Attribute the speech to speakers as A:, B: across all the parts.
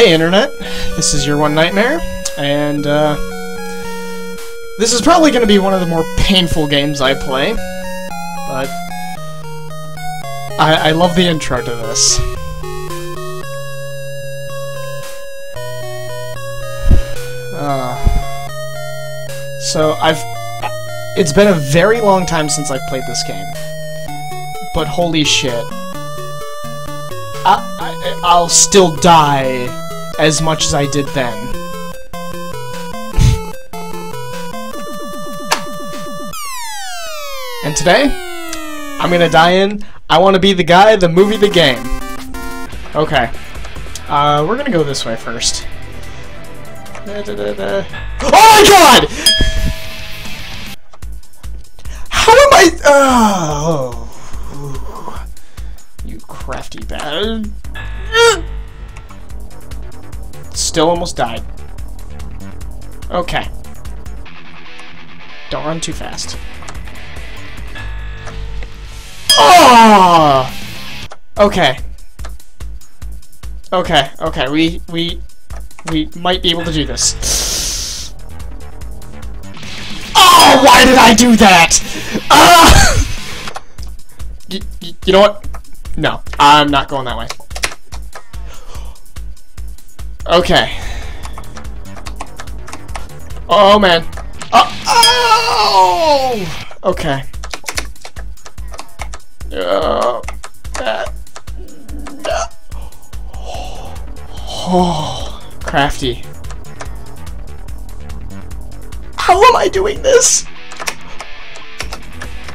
A: Hey Internet, this is your one nightmare, and uh, this is probably going to be one of the more painful games I play, but I, I love the intro to this. Uh, so I've it's been a very long time since I've played this game, but holy shit. I, I, I'll still die as much as I did then. and today, I'm gonna die in I Wanna Be the Guy, the movie, the game. Okay. Uh, we're gonna go this way first. Da, da, da, oh my god! How am I... Oh you crafty bad. Still almost died. Okay. Don't run too fast. Oh! Okay. Okay, okay, we, we, we might be able to do this. Oh, why did I do that? Ah! You you know what? No, I'm not going that way. Okay. Oh, man. Oh! oh! Okay. Oh, that. Oh, crafty. How am I doing this?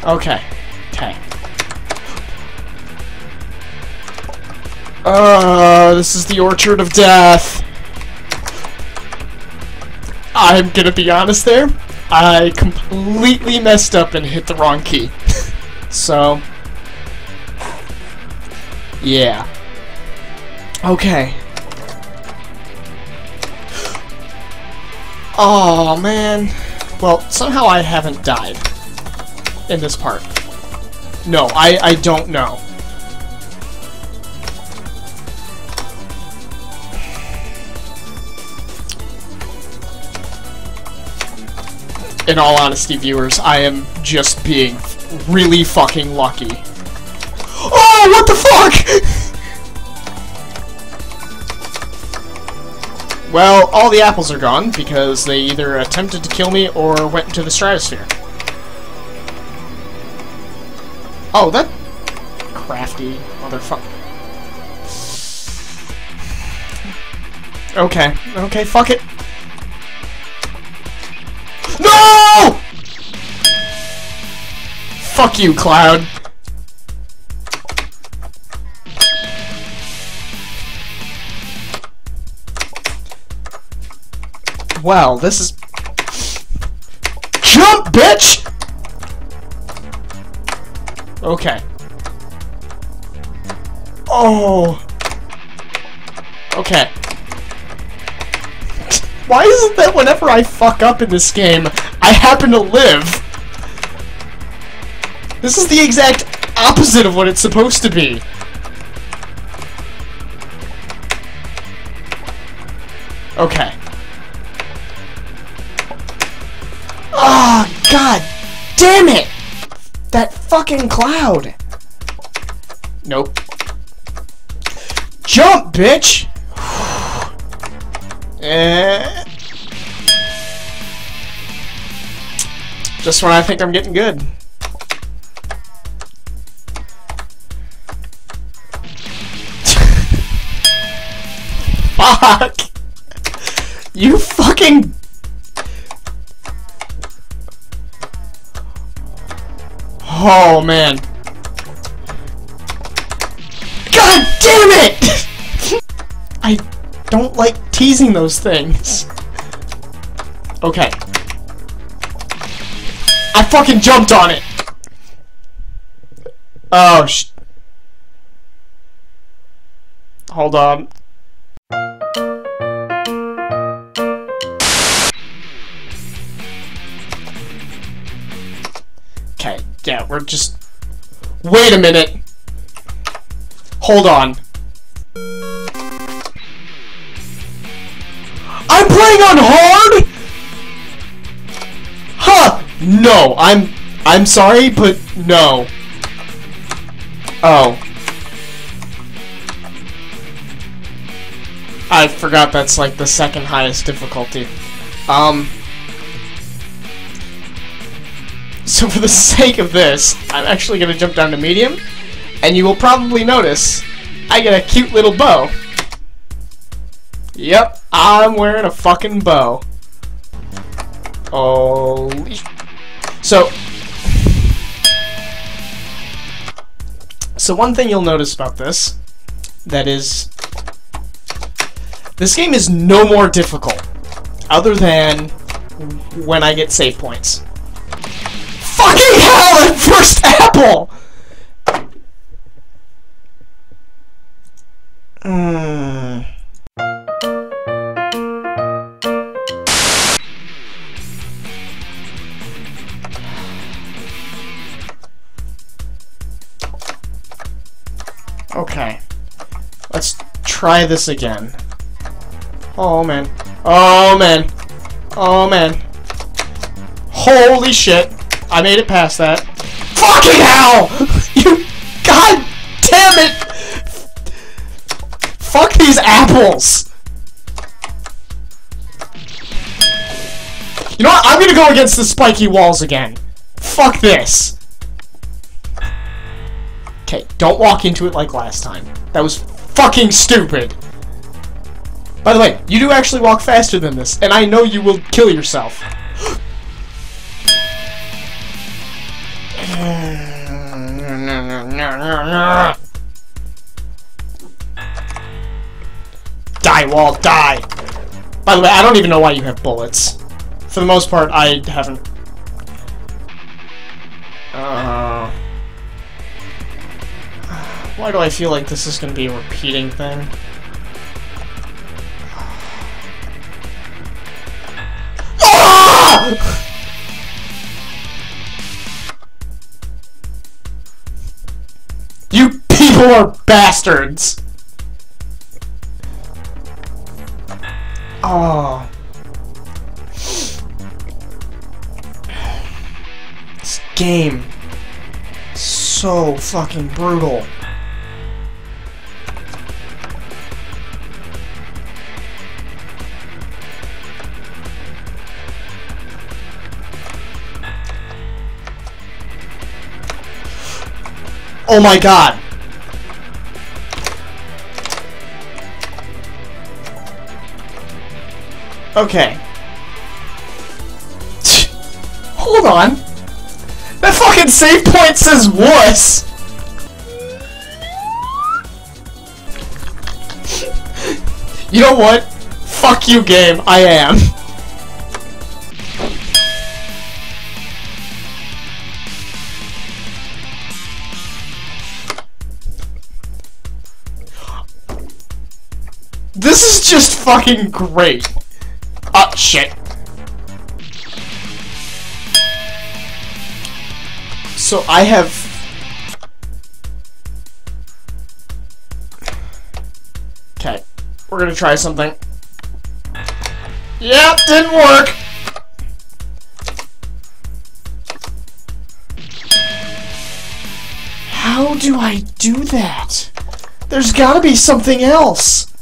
A: Okay. Okay. Uh, this is the Orchard of Death. I'm gonna be honest there. I completely messed up and hit the wrong key. so, yeah. Okay. Oh man. Well, somehow I haven't died in this part. No, I, I don't know. In all honesty, viewers, I am just being really fucking lucky. Oh, what the fuck?! well, all the apples are gone, because they either attempted to kill me or went into the stratosphere. Oh, that... crafty motherfucker. Okay, okay, fuck it. Fuck you, Cloud. Well, this is... Jump, bitch! Okay. Oh. Okay. Why is it that whenever I fuck up in this game, I happen to live? This is the exact opposite of what it's supposed to be. Okay. Oh, god damn it! That fucking cloud! Nope. Jump, bitch! Eh. Just when I think I'm getting good. Fuck! You fucking... Oh, man. God damn it! I don't like teasing those things. Okay. I fucking jumped on it! Oh, sh... Hold on. Yeah, we're just... Wait a minute! Hold on I'm playing on hard? Huh! No, I'm I'm sorry, but no. Oh. I forgot that's like the second highest difficulty. Um So for the sake of this, I'm actually gonna jump down to medium, and you will probably notice I get a cute little bow. Yep, I'm wearing a fucking bow. Holy... So... So one thing you'll notice about this, that is... This game is no more difficult, other than when I get save points. Fucking hell, first apple! Mm. Okay. Let's try this again. Oh man. Oh man. Oh man. Holy shit. I made it past that. Fucking hell! You god damn it! Fuck these apples! You know what? I'm gonna go against the spiky walls again. Fuck this. Okay, don't walk into it like last time. That was fucking stupid. By the way, you do actually walk faster than this, and I know you will kill yourself. Die, wall, die! By the way, I don't even know why you have bullets. For the most part, I haven't... Uh... Why do I feel like this is going to be a repeating thing? Ah! Are bastards! Oh. This game so fucking brutal. Oh my god! Okay. Hold on! That fucking save point says wuss! you know what? Fuck you game, I am. This is just fucking great. Shit. So I have... Okay. We're gonna try something. Yep, didn't work! How do I do that? There's gotta be something else!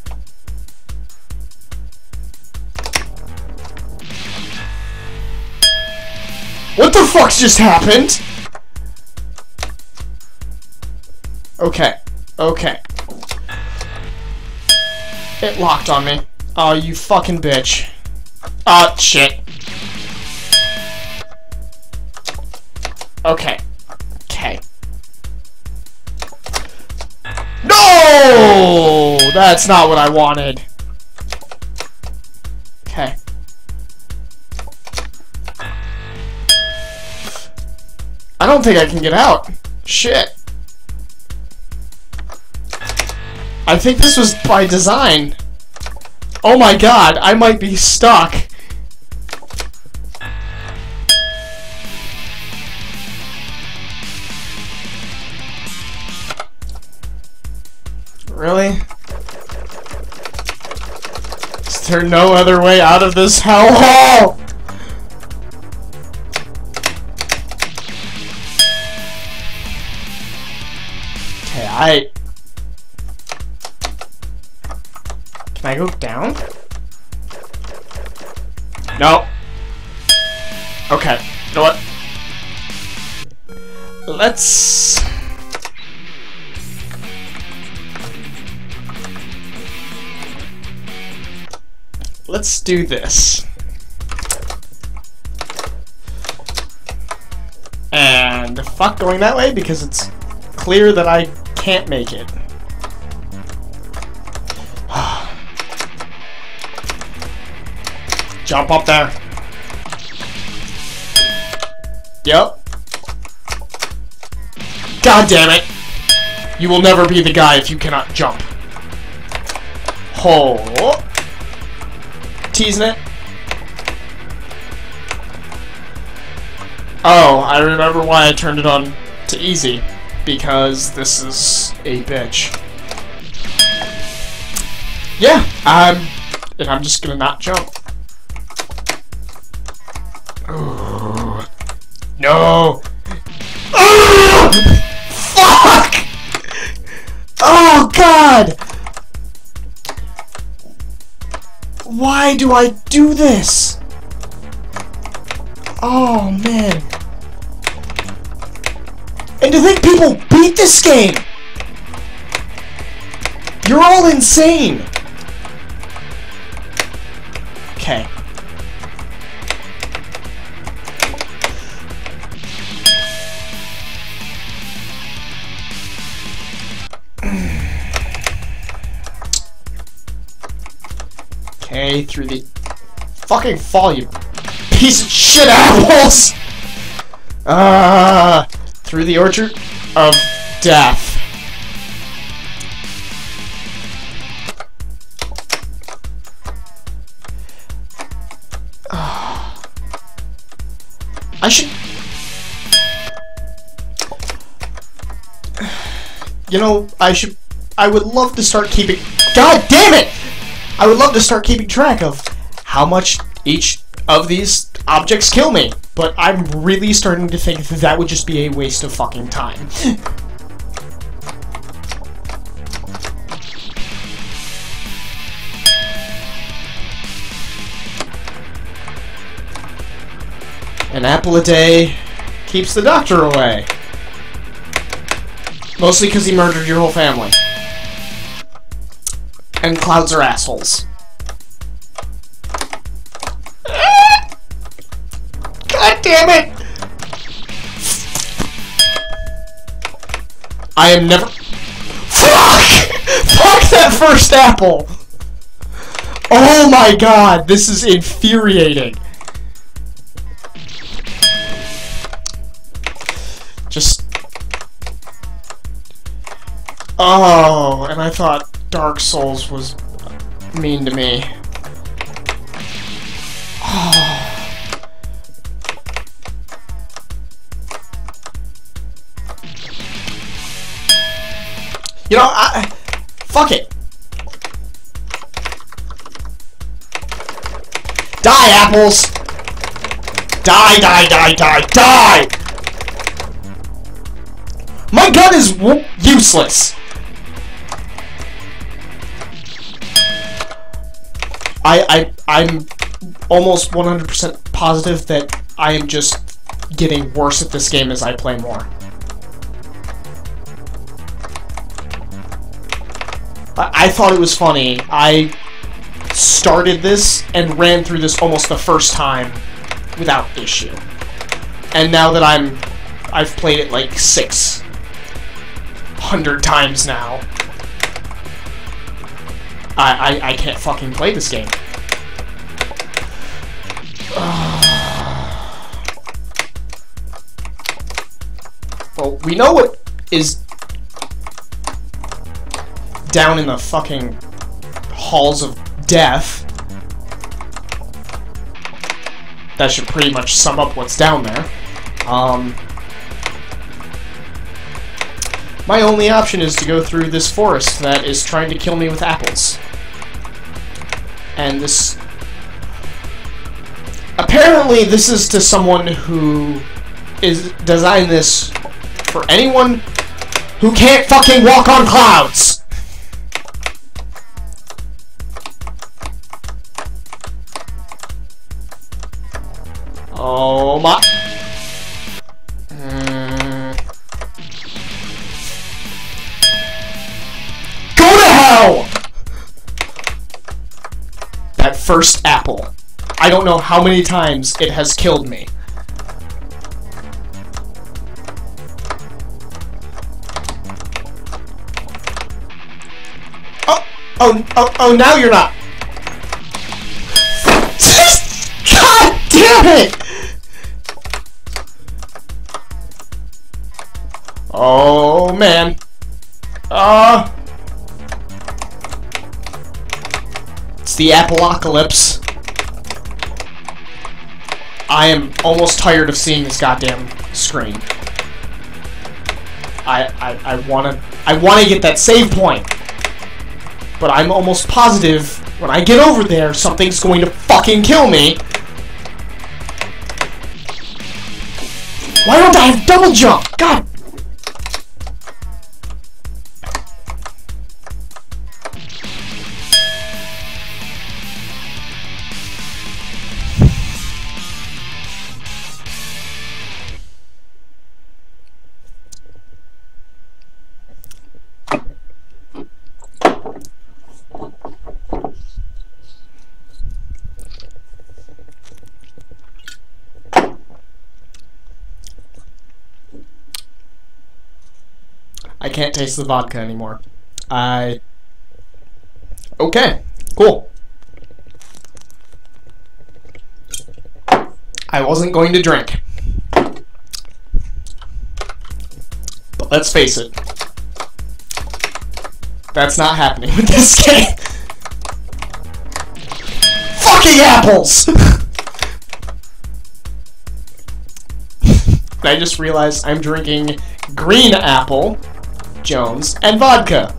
A: Fuck's just happened? Okay. Okay. It locked on me. Oh, you fucking bitch. Uh, shit. Okay. Okay. No! That's not what I wanted. I don't think I can get out. Shit. I think this was by design. Oh my god, I might be stuck. Really? Is there no other way out of this hellhole? I... Can I go down? No. Okay, you know what? Let's... Let's do this. And fuck going that way because it's clear that I can't make it. Jump up there. Yep. God damn it! You will never be the guy if you cannot jump. Oh. Teasing it. Oh, I remember why I turned it on to easy. Because this is a bitch. Yeah, um, I'm... And I'm just gonna not jump. Ooh. No! Fuck! Oh, God! Why do I do this? Oh, man. And to think people beat this game! You're all insane! Okay. Okay, through the fucking fall, you piece of shit apples! Ah, uh, through the orchard of death. I should... You know, I should... I would love to start keeping... God damn it! I would love to start keeping track of how much each of these objects kill me. But I'm really starting to think that that would just be a waste of fucking time. An apple a day keeps the doctor away. Mostly because he murdered your whole family. And clouds are assholes. Damn it! I am never- Fuck! Fuck that first apple! Oh my god, this is infuriating. Just... Oh, and I thought Dark Souls was mean to me. You know, I... Fuck it. Die, apples! Die, die, die, die, die! My gun is useless! I, I, I'm almost 100% positive that I am just getting worse at this game as I play more. I, thought it was funny. I started this and ran through this almost the first time without issue. And now that I'm... I've played it like six hundred times now. I, I, I can't fucking play this game. well, we know what is down in the fucking halls of death. That should pretty much sum up what's down there. Um, my only option is to go through this forest that is trying to kill me with apples. And this... Apparently, this is to someone who is designed this for anyone who can't fucking walk on clouds! That first apple. I don't know how many times it has killed me. Oh, oh, oh, oh, now you're not. God damn it! Oh, man. The apocalypse. I am almost tired of seeing this goddamn screen. I, I, I wanna, I wanna get that save point. But I'm almost positive when I get over there, something's going to fucking kill me. Why don't I have double jump? God taste the vodka anymore. I... Okay, cool. I wasn't going to drink. But let's face it. That's not happening with this game. Fucking apples! I just realized I'm drinking green apple Jones, and vodka.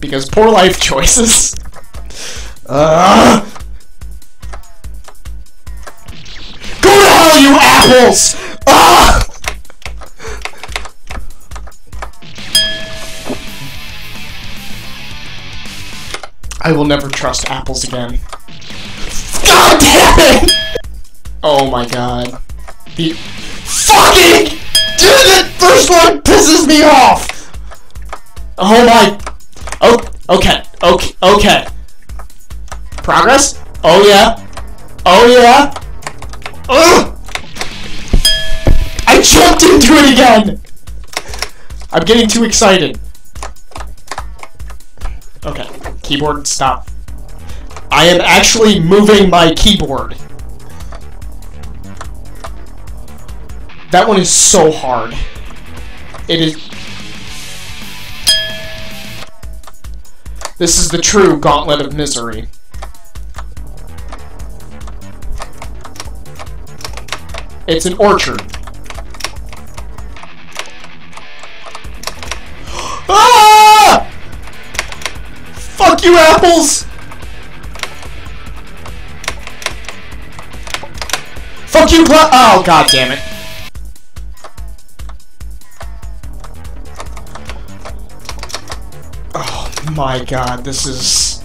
A: Because poor life choices. Uh. Go to hell, you apples! I will never trust apples again. God damn it! Oh my god. The fucking Dude, that first one pisses me off! Oh my... Oh, okay, okay, okay. Progress? Oh yeah. Oh yeah. Ugh! I jumped into it again! I'm getting too excited. Okay, keyboard, stop. I am actually moving my keyboard. That one is so hard. It is... This is the true Gauntlet of Misery. It's an orchard. ah! Fuck you, apples! Fuck you, Oh, god damn it. My god, this is...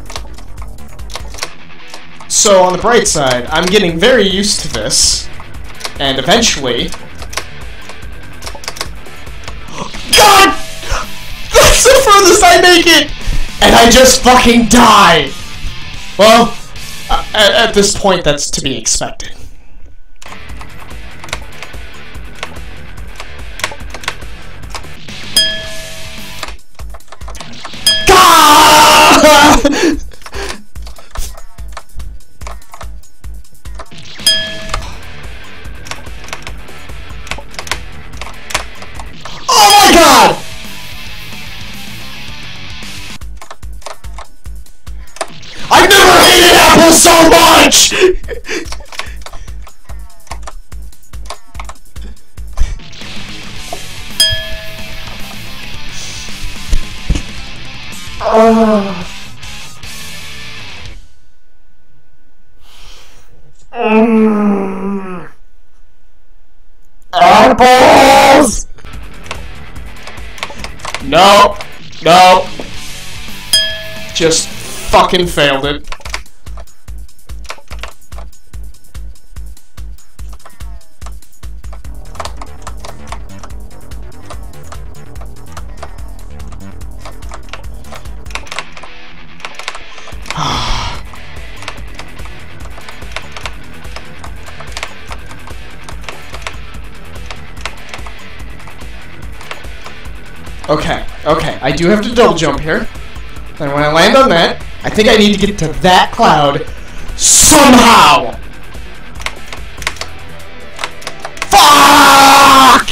A: So, on the bright side, I'm getting very used to this, and eventually... God! That's the furthest I make it! And I just fucking die! Well, at, at this point, that's to be expected. So much! oh No. No. Just fucking failed it. Okay, okay, I do have to double jump here. And when I land on that, I think I need to get to that cloud somehow! Fuck!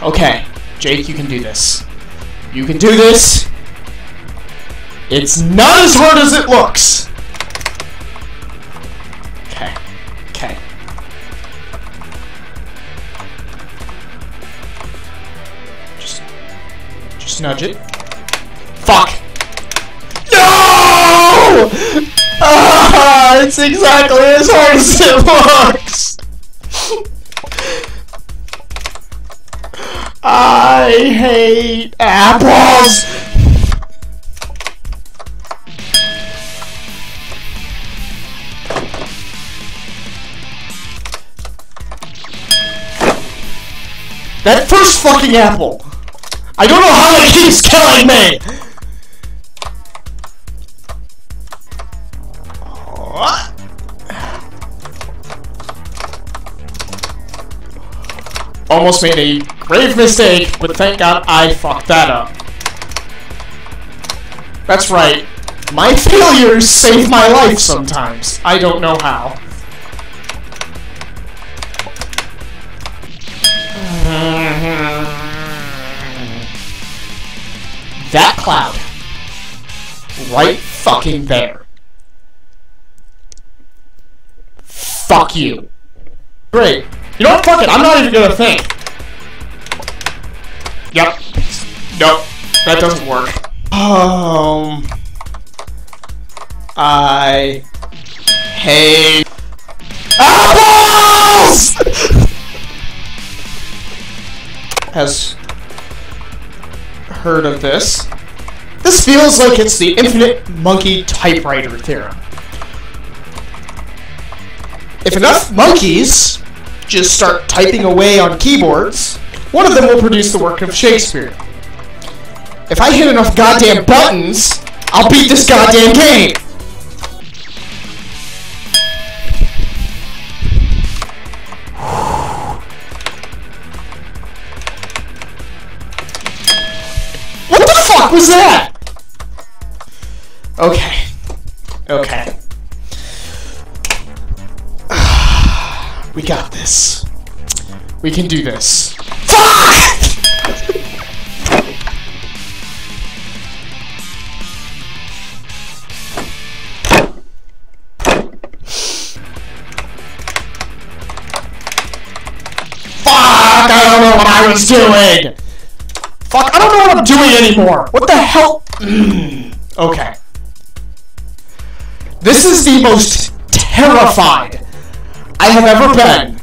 A: Okay, Jake, you can do this. You can do this! It's not as hard as it looks! Just nudge it. Fuck! No! Ah, it's exactly as hard as it looks! I hate apples! That first fucking apple! I don't know how it keeps killing me! What? Almost made a grave mistake, but thank God I fucked that up. That's right. My failures save my life sometimes. I don't know how. Cloud. Right fucking there. Fuck you. Great. You know what? Fuck it. I'm not even gonna think. Yep. Nope. That doesn't work. Um. I hate apples. Has heard of this. This feels like it's the infinite monkey typewriter theorem. If enough monkeys just start typing away on keyboards, one of them will produce the work of Shakespeare. If I hit enough goddamn buttons, I'll beat this goddamn game! What the fuck was that? Okay. Okay. We got this. We can do this. Fuck! Fuck! I don't know what I was doing! Fuck, I don't know what I'm doing anymore! What the hell? Mm, okay. This is the most terrified I have ever been.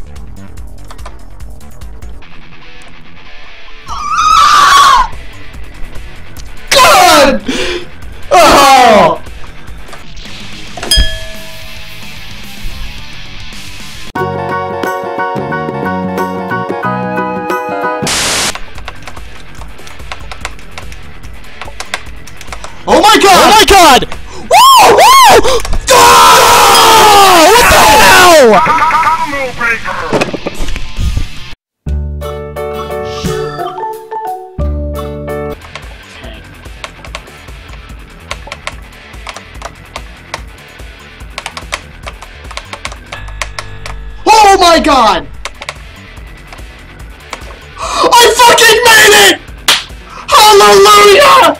A: God! I fucking made it! Hallelujah!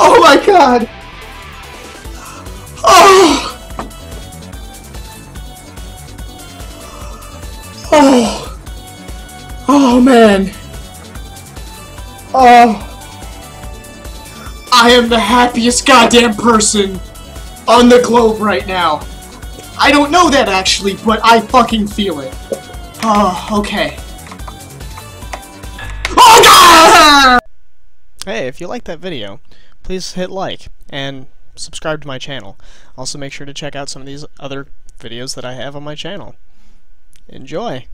A: Oh my god! Oh! Oh! Oh man. Oh. I am the happiest goddamn person on the globe right now. I don't know that actually, but I fucking feel it. Oh, okay. Oh god! Hey, if you liked that video, please hit like and subscribe to my channel. Also make sure to check out some of these other videos that I have on my channel. Enjoy!